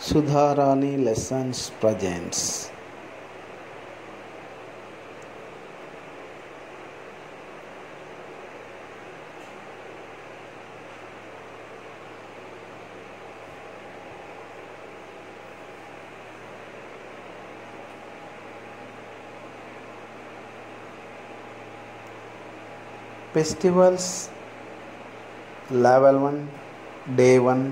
Sudharani lessons presents festivals level one day one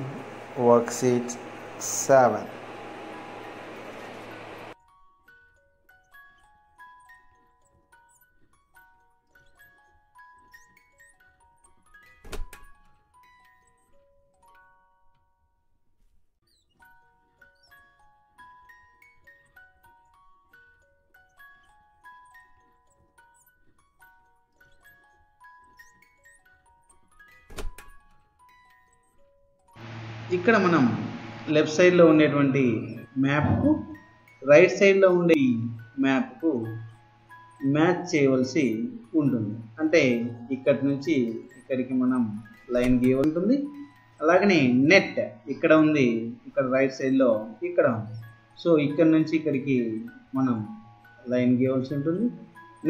worksheets 7 ఇక్కడ మనం left సైడ్లో ఉండేటువంటి మ్యాప్కు రైట్ సైడ్లో ఉండే మ్యాప్కు మ్యాచ్ చేయవలసి ఉంటుంది. అంటే ఇక్కడి నుంచి ఇక్కడికి మనం లైన్ గీయ ఉంటుంది. అలాగనే నెట్ ఇక్కడ ఉంది ఇక్కడ రైట్ సైడ్లో ఇక్కడ ఉంది. సో ఇక్కడ నుంచి ఇక్కడికి మనం లైన్ గీయవలసి ఉంటుంది.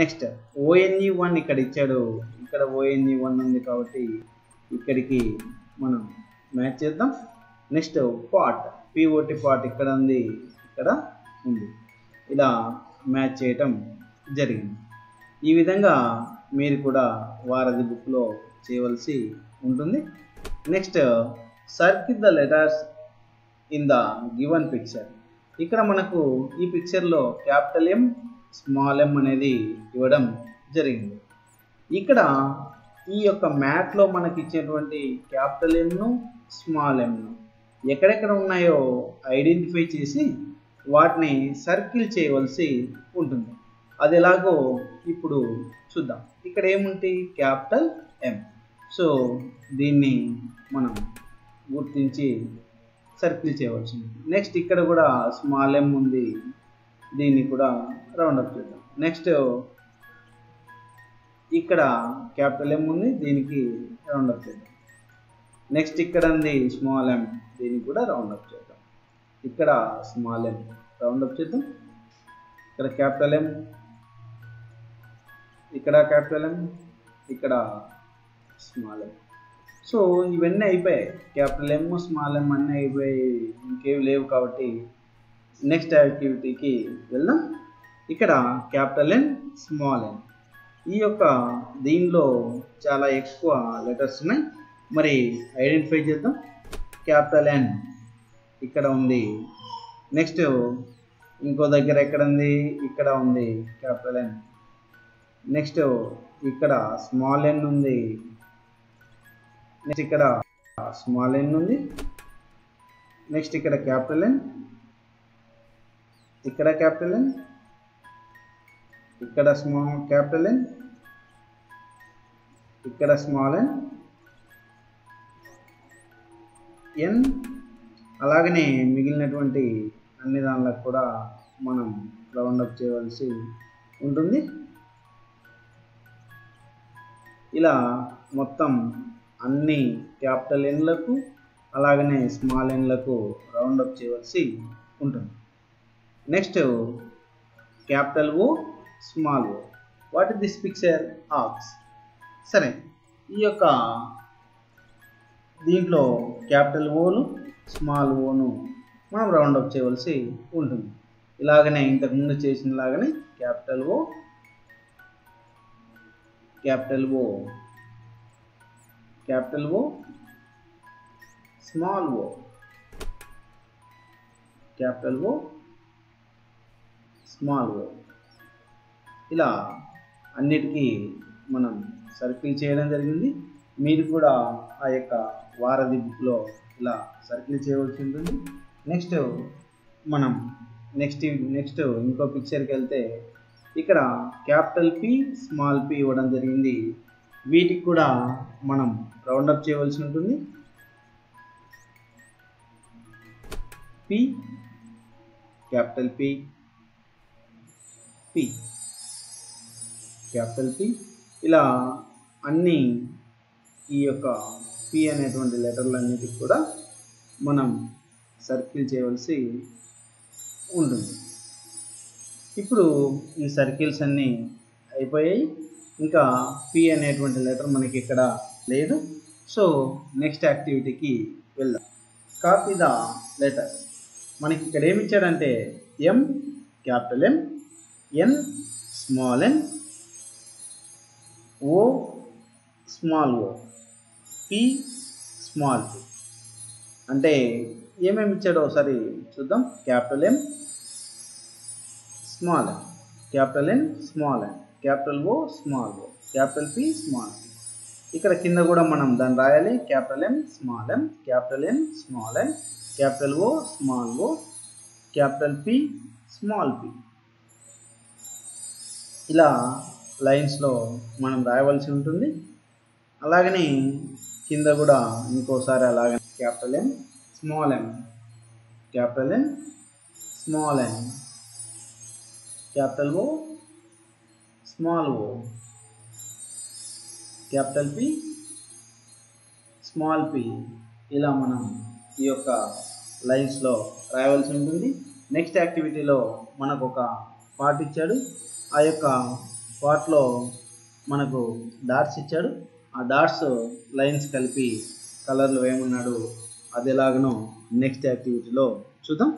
నెక్స్ట్ ఓఎన్ఈ వన్ ఇక్కడ ఇచ్చాడు. ఇక్కడ ఓఎన్ఈ వన్ ఉంది కాబట్టి ఇక్కడికి మనం మ్యాచ్ చేద్దాం. నెక్స్ట్ పాట్ పిఓటి పాట్ ఇక్కడ ఉంది ఇక్కడ ఉంది. ఇలా మ్యాచ్ చేయటం జరిగింది. ఈ విధంగా మీరు కూడా వారధి బుక్లో చేయవలసి ఉంటుంది. Next circle the letters in the given picture. ఇక్కడ మనకు ఈ పిక్చర్లో క్యాపిటల్ ఎం స్మాల్ ఎం అనేది ఇవ్వడం జరిగింది. ఇక్కడ ఈ యొక్క మ్యాట్లో మనకి ఇచ్చేటువంటి క్యాపిటల్ ఎంను స్మాల్ ఎంను ఎక్కడెక్కడ ఉన్నాయో ఐడెంటిఫై చేసి వాటిని సర్కిల్ చేయవలసి ఉంటుంది. అది ఎలాగో ఇప్పుడు చూద్దాం. ఇక్కడ ఏముంటి? క్యాపిటల్ ఎం సో దీన్ని మనం గుర్తించి సర్కిల్ చేయవచ్చు. నెక్స్ట్ ఇక్కడ కూడా స్మాల్ ఎం ఉంది. దీన్ని కూడా రౌండ్ అప్ చేద్దాం. నెక్స్ట్ ఇక్కడ క్యాపిటల్ ఎం ఉంది. దీనికి రౌండ్ అప్ చేద్దాం. నెక్స్ట్ ఇక్కడ ఉంది స్మాల్ ఎం దీనికి కూడా రౌండ్ అప్ చేద్దాం. ఇక్కడ స్మాల్ ఎం రౌండ్ అప్ చేద్దాం. ఇక్కడ క్యాపిటల్ ఎం ఇక్కడ క్యాపిటల్ ఎం ఇక్కడ స్మాల్ ఎం సో ఇవన్నీ అయిపోయాయి. క్యాపిటల్ ఎమ్ స్మాల్ ఎమ్ అన్నీ అయిపోయాయి ఇంకేవి లేవు కాబట్టి నెక్స్ట్ యాక్టివిటీకి వెళ్దాం. ఇక్కడ క్యాపిటల్ ఎన్ స్మాల్ ఎన్ ఈ యొక్క దీనిలో చాలా ఎక్కువ లెటర్స్ ఉన్నాయి. మరి ఐడెంటిఫై చేద్దాం. క్యాపిటల్ ఎన్ ఇక్కడ ఉంది. నెక్స్ట్ ఇంకో దగ్గర ఎక్కడ ఉంది? ఇక్కడ ఉంది క్యాపిటల్ ఎన్ నెక్స్ట్ ఇక్కడ స్మాల్ ఎన్ ఉంది. నెక్స్ట్ ఇక్కడ స్మాల్ ఎన్ ఉంది. నెక్స్ట్ ఇక్కడ క్యాపిటల్ ఎన్ ఇక్కడ క్యాపిటల్ ఎన్ ఇక్కడ స్మాల్ క్యాపిటల్ ఎన్ ఇక్కడ స్మాల్ ఎన్ ఎన్ అలాగనే మిగిలినటువంటి అన్ని దానిలకు కూడా మనం రౌండప్ చేయవలసి ఉంటుంది. ఇలా మొత్తం అన్ని క్యాపిటల్ ఎన్లకు అలాగనే స్మాల్ ఎన్లకు రౌండప్ చేయవలసి ఉంటుంది. Next capital O small O what is this picture ox సరే ఈ యొక్క దీంట్లో క్యాపిటల్ ఓను స్మాల్ ఓను మనం రౌండ్ అప్ చేయవలసి ఉంటుంది. ఇలాగనే ఇంతకుముందు చేసినలాగనే capital O capital O capital O small O capital O small O ఇలా అన్నిటికీ మనం సర్కిల్ చేయడం జరిగింది. మీరు కూడా ఆ యొక్క వారధి బుక్లో ఇలా సర్కిల్ చేయవలసి ఉంటుంది. నెక్స్ట్ మనం నెక్స్ట్ నెక్స్ట్ ఇంకో పిక్చర్కి వెళ్తే ఇక్కడ క్యాపిటల్ పి స్మాల్ పి ఇవ్వడం జరిగింది. వీటికి కూడా మనం రౌండప్ చేయవలసి ఉంటుంది. P capital P P capital P ఇలా అన్నీ ఈ యొక్క పి అనేటువంటి లెటర్లన్నిటికి కూడా మనం సర్కిల్ చేయవలసి ఉంటుంది. ఇప్పుడు ఈ సర్కిల్స్ అన్నీ అయిపోయాయి. ఇంకా పి అనేటువంటి లెటర్ మనకి ఇక్కడ లేదు. సో నెక్స్ట్ యాక్టివిటీకి వెళ్దాం. కాపీ ద లెటర్ మనకి ఇక్కడ ఏమి ఇచ్చాడంటే M capital M N small N O small O P small P అంటే ఏమేమి ఇచ్చాడో ఒకసారి చూద్దాం. Capital M small M capital N small N capital O small O capital P small P ఇక్కడ కింద కూడా మనం దాన్ని రాయాలి. Capital M small M capital N small N capital O small O capital P small P ఇలా లైన్స్లో మనం రాయవలసి ఉంటుంది. అలాగనే కింద కూడా ఇంకోసారి అలాగే capital N small N capital N small N capital O small O capital P small P ఇలా మనం ఈ యొక్క లైన్స్లో రాయవలసి ఉంటుంది. నెక్స్ట్ యాక్టివిటీలో మనకు ఒక పార్ట్ ఇచ్చాడు. ఆ యొక్క పార్ట్లో మనకు డాట్స్ ఇచ్చాడు. ఆ డాట్స్ లైన్స్ కలిపి కలర్లు వేయమన్నాడు. అది ఎలాగనో నెక్స్ట్ యాక్టివిటీలో చూద్దాం.